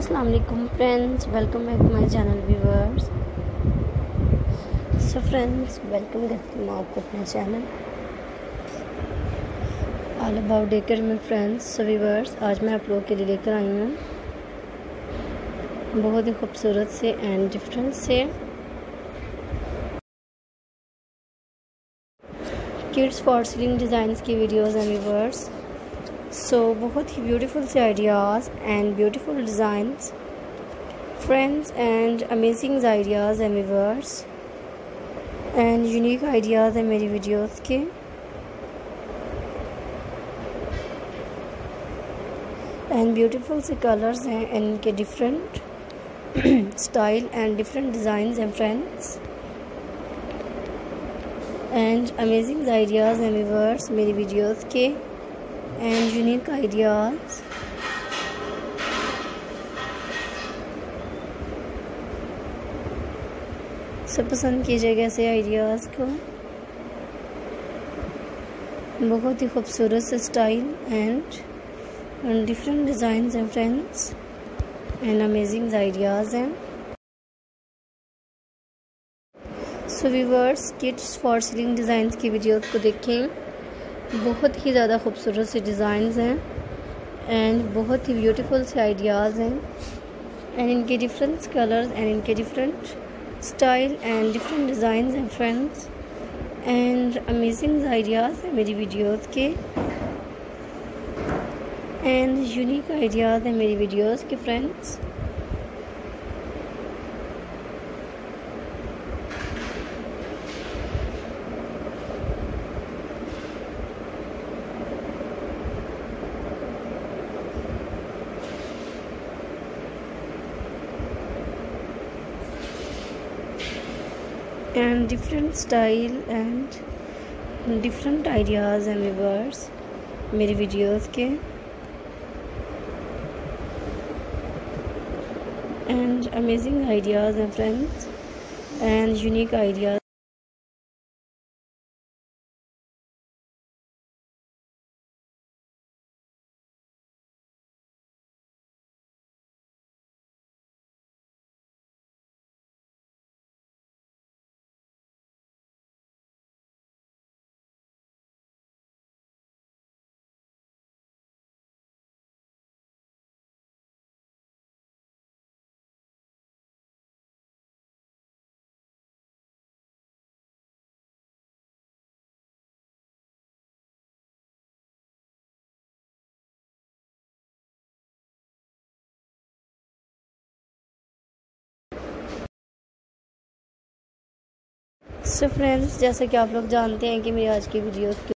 वालेकुम friends welcome back to my channel viewers so friends welcome करती हूँ आपको अपने चैनल ऑल अबाउट डेकर में फ्रेंड्स सो व्यूवर्स आज मैं आप लोगों के लिए लेकर आई हूँ। बहुत ही खूबसूरत से एंड डिफरेंट से। किड्स फॉर सीलिंग डिज़ाइंस की वीडियोस एंड व्यूवर्स सो बहुत ही ब्यूटीफुल से ideas and beautiful designs friends and amazing ideas and viewers and unique ideas हैं मेरी वीडियोस के। एंड ब्यूटीफुल से कलर्स हैं एंड इनके different style and different designs हैं friends and amazing ideas and viewers मेरी वीडियोस के। And unique ideas. सब पसंद कीजिएगा ऐसे आइडियाज़ को। बहुत ही खूबसूरत स्टाइल एंड डिफरेंट डिज़ाइन हैं फ्रेंड्स एंड अमेजिंग आइडियाज़ हैं। So viewers kids for ceiling design की वीडियोस को देखें। बहुत ही ज़्यादा खूबसूरत से डिज़ाइंस हैं एंड बहुत ही ब्यूटीफुल से आइडियाज़ हैं एंड इनके डिफरेंट कलर्स एंड इनके different style and different designs हैं फ्रेंड्स एंड अमेजिंग आइडियाज़ हैं मेरी वीडियोस के एंड यूनिक आइडियाज़ हैं मेरी वीडियोस के friends and different style and different ideas and viewers मेरी videos के and amazing ideas and friends and unique ideas so friends जैसा कि आप लोग जानते हैं कि मेरी आज की वीडियो